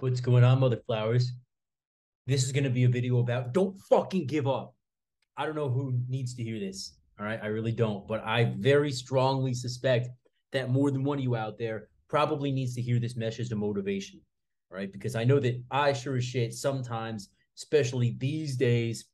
What's going on, mother flowers? This is going to be a video about don't fucking give up. I don't know who needs to hear this. All right. I really don't. But I very strongly suspect that more than one of you out there probably needs to hear this message of motivation. All right. Because I know that I sure as shit sometimes, especially these days,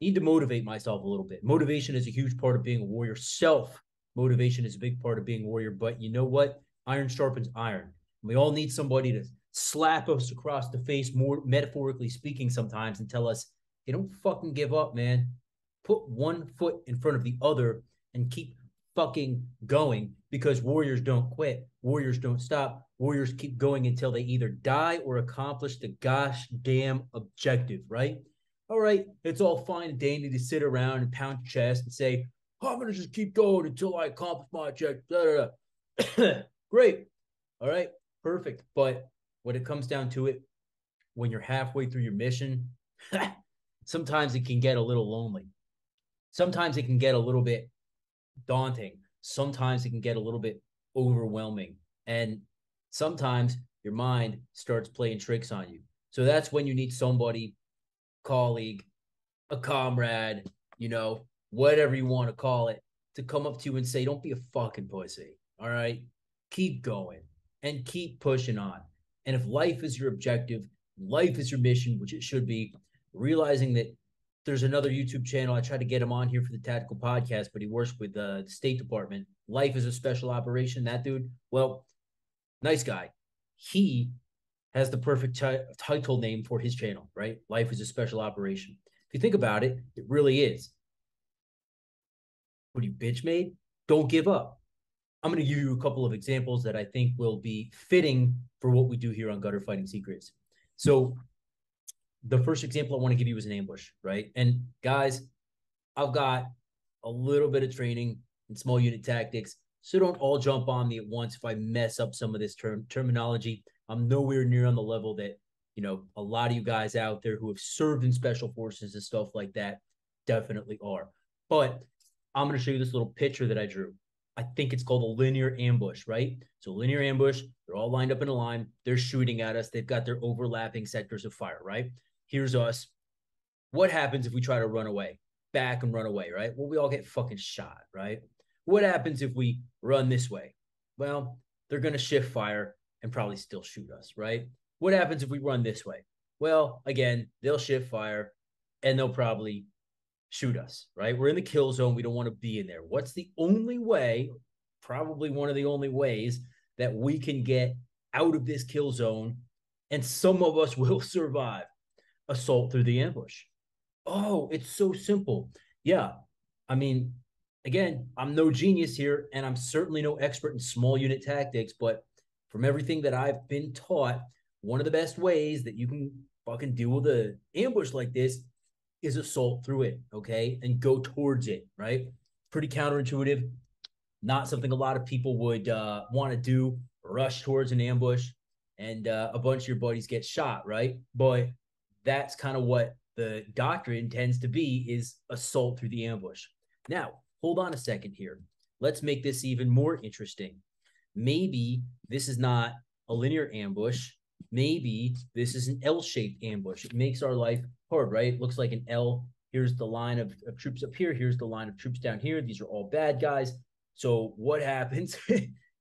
need to motivate myself a little bit. Motivation is a huge part of being a warrior. Self motivation is a big part of being a warrior. But you know what? Iron sharpens iron. We all need somebody to slap us across the face, more metaphorically speaking, sometimes, and tell us, "Hey, don't fucking give up, man. Put one foot in front of the other and keep fucking going because warriors don't quit. Warriors don't stop. Warriors keep going until they either die or accomplish the gosh damn objective, right? All right, it's all fine and dandy to sit around and pound your chest and say, oh, I'm going to just keep going until I accomplish my objective. Great. All right, perfect. But when it comes down to it, when you're halfway through your mission, sometimes it can get a little lonely. Sometimes it can get a little bit daunting. Sometimes it can get a little bit overwhelming. And sometimes your mind starts playing tricks on you. So that's when you need somebody, colleague, a comrade, you know, whatever you want to call it, to come up to you and say, don't be a fucking pussy. All right. Keep going and keep pushing on. And if life is your objective, life is your mission, which it should be, realizing that there's another YouTube channel. I tried to get him on here for the tactical podcast, but he works with uh, the State Department. Life is a special operation. That dude, well, nice guy. He has the perfect t- title name for his channel, right? Life is a special operation. If you think about it, it really is. What you bitch made? Don't give up. I'm going to give you a couple of examples that I think will be fitting for what we do here on Gutter Fighting Secrets. So, the first example I want to give you is an ambush, right? And guys, I've got a little bit of training in small unit tactics, so don't all jump on me at once if I mess up some of this term terminology. I'm nowhere near on the level that you know a lot of you guys out there who have served in special forces and stuff like that definitely are. But I'm going to show you this little picture that I drew. I think it's called a linear ambush, right? So linear ambush, they're all lined up in a line. They're shooting at us. They've got their overlapping sectors of fire, right? Here's us. What happens if we try to run away? Back and run away, right? Well, we all get fucking shot, right? What happens if we run this way? Well, they're going to shift fire and probably still shoot us, right? What happens if we run this way? Well, again, they'll shift fire and they'll probably shoot us, right? We're in the kill zone. We don't want to be in there. What's the only way, probably one of the only ways that we can get out of this kill zone and some of us will survive assault through the ambush? Oh, it's so simple. Yeah. I mean, again, I'm no genius here and I'm certainly no expert in small unit tactics, but from everything that I've been taught, one of the best ways that you can fucking deal with an ambush like this is assault through it, okay, and go towards it, right? Pretty counterintuitive, not something a lot of people would uh, want to do. Rush towards an ambush, and uh, a bunch of your buddies get shot, right? But that's kind of what the doctrine tends to be: is assault through the ambush. Now, hold on a second here. Let's make this even more interesting. Maybe this is not a linear ambush. Maybe this is an L-shaped ambush. It makes our life hard, right? It looks like an L. Here's the line of, of troops up here. Here's the line of troops down here. These are all bad guys. So what happens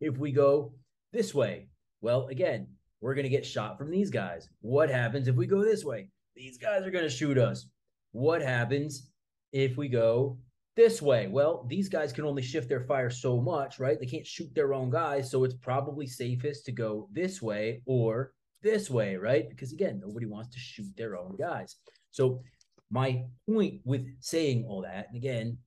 if we go this way? Well, again, we're going to get shot from these guys. What happens if we go this way? These guys are going to shoot us. What happens if we go this way? Well, these guys can only shift their fire so much, right? They can't shoot their own guys. So it's probably safest to go this way or this way, right? Because again, nobody wants to shoot their own guys. So my point with saying all that, and again,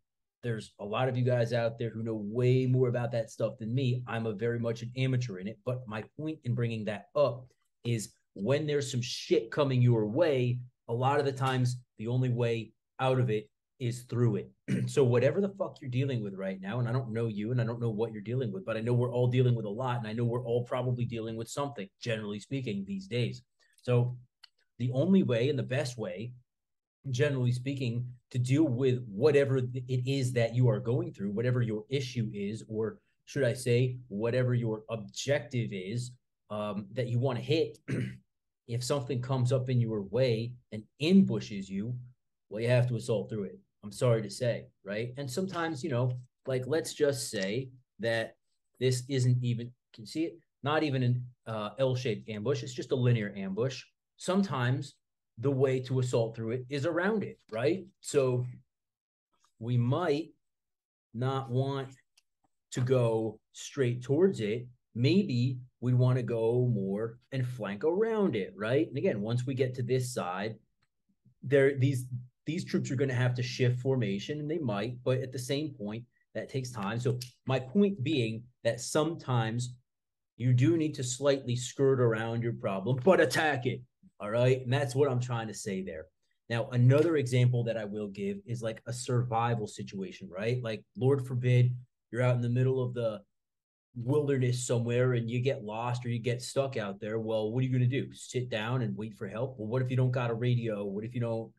there's a lot of you guys out there who know way more about that stuff than me. I'm a very much an amateur in it, but my point in bringing that up is when there's some shit coming your way, a lot of the times the only way out of it is through it. so whatever the fuck you're dealing with right now, and I don't know you and I don't know what you're dealing with, but I know we're all dealing with a lot, and I know we're all probably dealing with something, generally speaking, these days. So the only way and the best way, generally speaking, to deal with whatever it is that you are going through, whatever your issue is, or should I say, whatever your objective is um, that you want to hit, if something comes up in your way and ambushes you, well, you have to assault through it. I'm sorry to say, right? And sometimes, you know, like let's just say that this isn't even, can see it? Not even an uh, L-shaped ambush. It's just a linear ambush. Sometimes the way to assault through it is around it, right? So we might not want to go straight towards it. Maybe we'd want to go more and flank around it, right? And again, once we get to this side, there these these troops are going to have to shift formation and they might, but at the same point, that takes time. So my point being that sometimes you do need to slightly skirt around your problem, but attack it. All right. And that's what I'm trying to say there. Now, another example that I will give is like a survival situation, right? Like, Lord forbid, you're out in the middle of the wilderness somewhere and you get lost or you get stuck out there. Well, what are you going to do? Sit down and wait for help? Well, what if you don't got a radio? What if you don't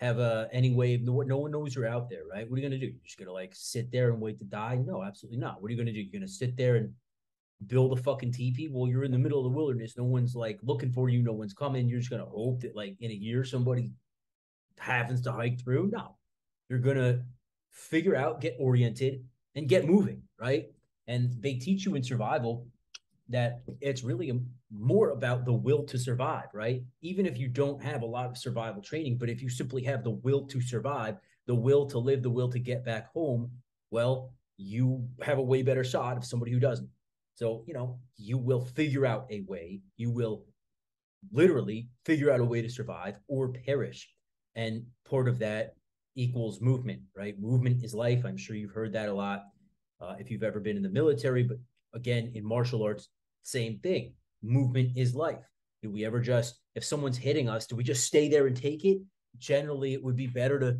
have a any way? No, no one knows you're out there, right? What are you going to do? You're just going to like sit there and wait to die? No, absolutely not. What are you to do? You're going to sit there and build a fucking teepee. Well, you're in the middle of the wilderness. No one's like looking for you. No one's coming. You're just going to hope that like in a year somebody happens to hike through. No, you're going to figure out, get oriented, and get moving, right? And they teach you in survival that it's really more about the will to survive, right? Even if you don't have a lot of survival training, but if you simply have the will to survive, the will to live, the will to get back home, well, you have a way better shot of somebody who doesn't. So, you know, you will figure out a way, you will literally figure out a way to survive or perish. And part of that equals movement, right? Movement is life. I'm sure you've heard that a lot uh, if you've ever been in the military. But again, in martial arts, same thing. Movement is life. Do we ever just, if someone's hitting us, do we just stay there and take it? Generally, it would be better to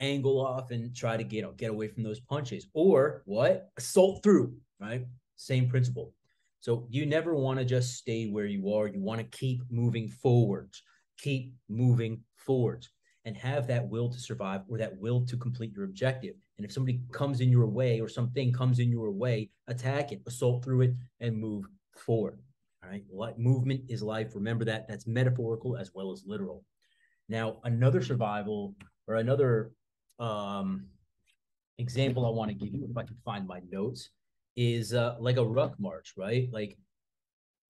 angle off and try to get, you know, get away from those punches. Or what? Assault through, right? Same principle. So you never want to just stay where you are. You want to keep moving forwards. Keep moving forwards and have that will to survive or that will to complete your objective. And if somebody comes in your way or something comes in your way, attack it, assault through it, and move forward. All right. Like movement is life. Remember that. That's metaphorical as well as literal. Now, another survival or another um, example I want to give you, if I can find my notes, is uh, like a ruck march, right? Like,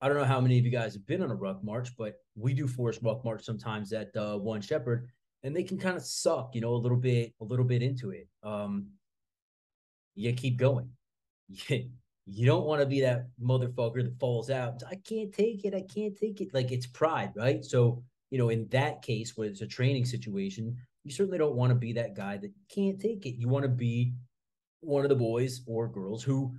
I don't know how many of you guys have been on a ruck march, but we do force ruck march sometimes at uh, One Shepherd and they can kind of suck, you know, a little bit, a little bit into it. Um, you keep going. You, don't want to be that motherfucker that falls out. I can't take it. I can't take it. Like it's pride, right? So, you know, in that case, when it's a training situation, you certainly don't want to be that guy that can't take it. You want to be one of the boys or girls who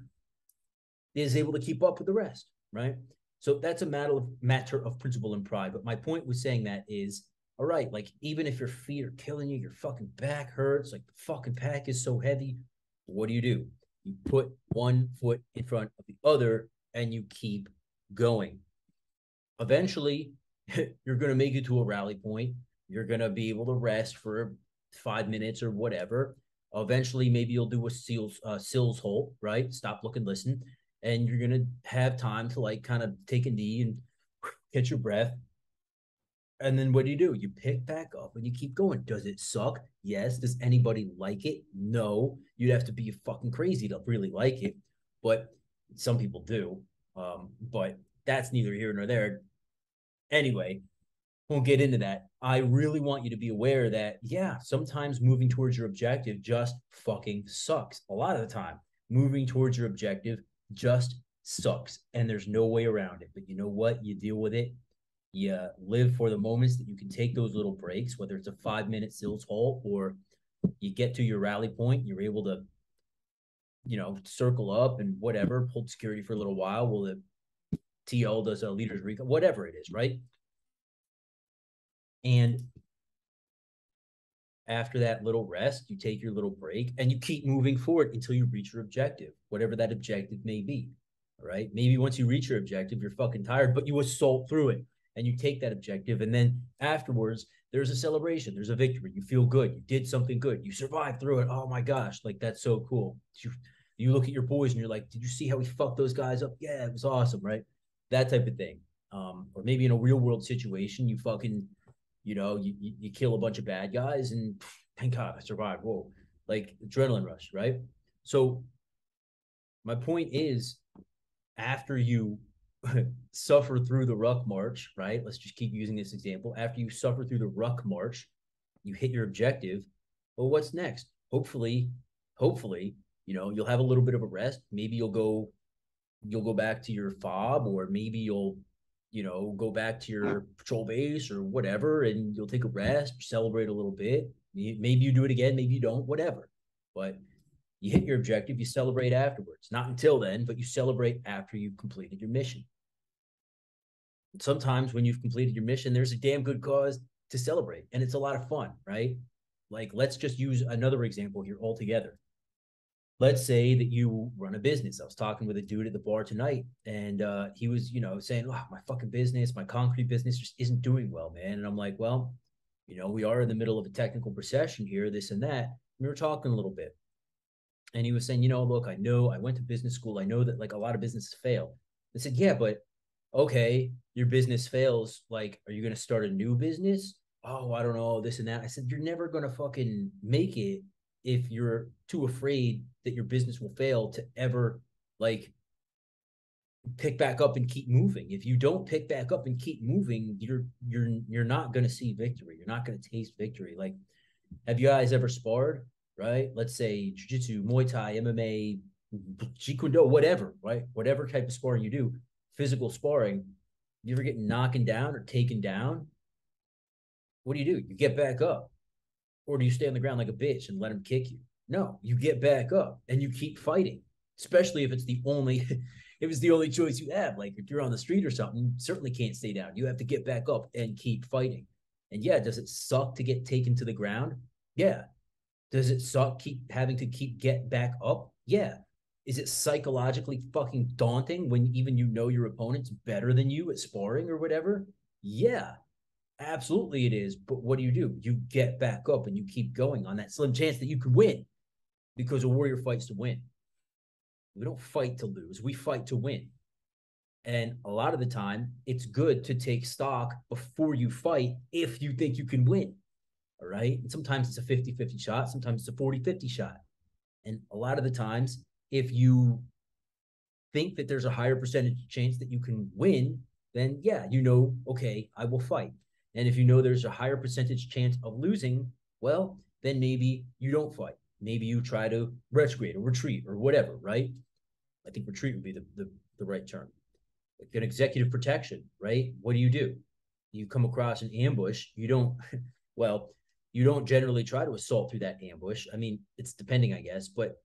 is able to keep up with the rest, right? So that's a matter of matter of principle and pride. But my point with saying that is all right, like even if your feet are killing you, your fucking back hurts, like the fucking pack is so heavy, what do you do? You put one foot in front of the other and you keep going. Eventually, you're going to make it to a rally point. You're going to be able to rest for five minutes or whatever. Eventually, maybe you'll do a seals uh, sills halt, right? Stop, look, and listen, and you're going to have time to like kind of take a knee and catch your breath and then what do you do? You pick back up and you keep going. Does it suck? Yes. Does anybody like it? No. You'd have to be fucking crazy to really like it, but some people do. Um, but that's neither here nor there. Anyway, won't get into that. I really want you to be aware that, yeah, sometimes moving towards your objective just fucking sucks. A lot of the time, moving towards your objective just sucks and there's no way around it. But you know what? You deal with it you live for the moments that you can take those little breaks, whether it's a five minute sills halt or you get to your rally point, you're able to, you know, circle up and whatever, hold security for a little while while the TL does a leader's recon, whatever it is, right? And after that little rest, you take your little break and you keep moving forward until you reach your objective, whatever that objective may be. Right? Maybe once you reach your objective, you're fucking tired, but you assault through it and you take that objective and then afterwards there's a celebration there's a victory. You feel good you did something good you survived through it. Oh my gosh like that's so cool. You, you look at your boys and you're like did you see how we fucked those guys up? Yeah it was awesome right? That type of thing. Um, or maybe in a real world situation, you fucking, you know, you, you, you kill a bunch of bad guys and thank God I survived. Whoa, like adrenaline rush, right? So my point is after you suffer through the ruck march, right? Let's just keep using this example. After you suffer through the ruck march, you hit your objective. Well, what's next? Hopefully, hopefully, you know, you'll have a little bit of a rest. Maybe you'll go, you'll go back to your fob, or maybe you'll, you know, go back to your patrol base or whatever, and you'll take a rest, celebrate a little bit. Maybe you do it again, maybe you don't, whatever. But you hit your objective, you celebrate afterwards. Not until then, but you celebrate after you've completed your mission. And sometimes when you've completed your mission, there's a damn good cause to celebrate, and it's a lot of fun, right? Like, let's just use another example here altogether. Let's say that you run a business. I was talking with a dude at the bar tonight, and uh, he was, you know, saying, oh, my fucking business, my concrete business just isn't doing well, man. And I'm like, well, you know, we are in the middle of a technical recession here, this and that. We were talking a little bit. And he was saying, you know, look, I know I went to business school. I know that like a lot of businesses fail. I said, yeah, but okay, your business fails. Like, are you going to start a new business? Oh, I don't know, this and that. I said, you're never going to fucking make it if you're too afraid that your business will fail to ever like pick back up and keep moving. If you don't pick back up and keep moving, you're you're you're not going to see victory. You're not going to taste victory. Like have you guys ever sparred, right? Let's say jiu-jitsu, Muay Thai, MMA, Jeet whatever, right? Whatever type of sparring you do, physical sparring, you ever get knocked down or taken down? What do you do? You get back up. Or do you stay on the ground like a bitch and let him kick you? No, you get back up and you keep fighting, especially if it's the only if it's the only choice you have. Like if you're on the street or something, you certainly can't stay down. You have to get back up and keep fighting. And yeah, does it suck to get taken to the ground? Yeah. Does it suck keep having to keep get back up? Yeah. Is it psychologically fucking daunting when even you know your opponent's better than you at sparring or whatever? Yeah. Absolutely it is. But what do you do? You get back up and you keep going on that slim chance that you could win because a warrior fights to win. We don't fight to lose. We fight to win. And a lot of the time, it's good to take stock before you fight if you think you can win. All right. And sometimes it's a 50 50 shot, sometimes it's a 40 50 shot. And a lot of the times, if you think that there's a higher percentage chance that you can win, then yeah, you know, okay, I will fight. And if you know there's a higher percentage chance of losing, well, then maybe you don't fight. Maybe you try to retrograde or retreat or whatever, right? I think retreat would be the, the, the right term. Like an executive protection, right? What do you do? You come across an ambush, you don't, well, you don't generally try to assault through that ambush. I mean, it's depending, I guess, but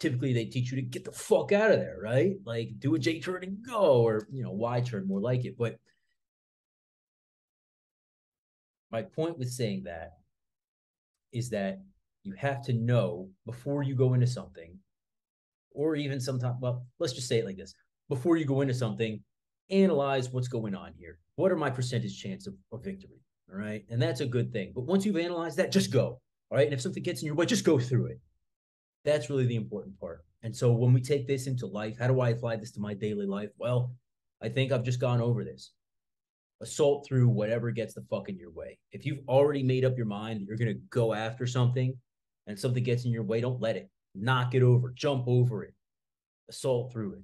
typically they teach you to get the fuck out of there, right? Like do a J turn and go, or you know, Y turn, more like it. But my point with saying that is that you have to know before you go into something, or even sometimes, well, let's just say it like this before you go into something, analyze what's going on here. What are my percentage chance of, of victory? All right. And that's a good thing. But once you've analyzed that, just go. All right. And if something gets in your way, just go through it. That's really the important part. And so when we take this into life, how do I apply this to my daily life? Well, I think I've just gone over this. Assault through whatever gets the fuck in your way. If you've already made up your mind that you're going to go after something and something gets in your way, don't let it. Knock it over, jump over it, assault through it.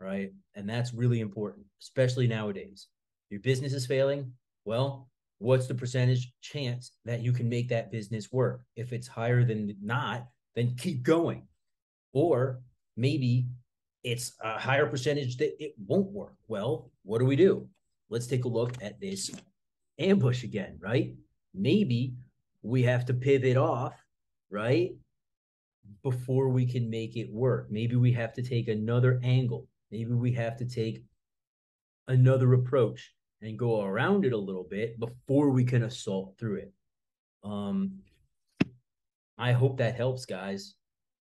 Right. And that's really important, especially nowadays. Your business is failing, well, what's the percentage chance that you can make that business work? If it's higher than not, then keep going. Or maybe it's a higher percentage that it won't work. Well, what do we do? Let's take a look at this ambush again, right? Maybe we have to pivot off, right? Before we can make it work. Maybe we have to take another angle. Maybe we have to take another approach and go around it a little bit before we can assault through it. Um, I hope that helps, guys.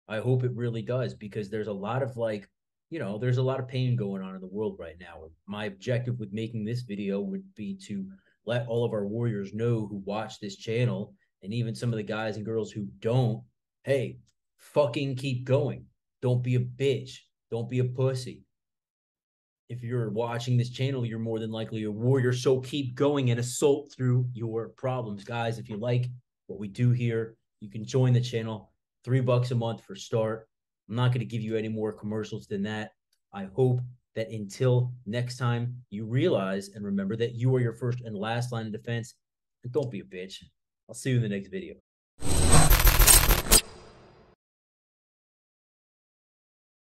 I hope it really does because there's a lot of like, you know, there's a lot of pain going on in the world right now. My objective with making this video would be to let all of our warriors know who watch this channel and even some of the guys and girls who don't, hey, fucking keep going. Don't be a bitch. Don't be a pussy if you're watching this channel, you're more than likely a warrior. So keep going and assault through your problems. Guys, if you like what we do here, you can join the channel. Three bucks a month for start. I'm not going to give you any more commercials than that. I hope that until next time, you realize and remember that you are your first and last line of defense. And don't be a bitch. I'll see you in the next video.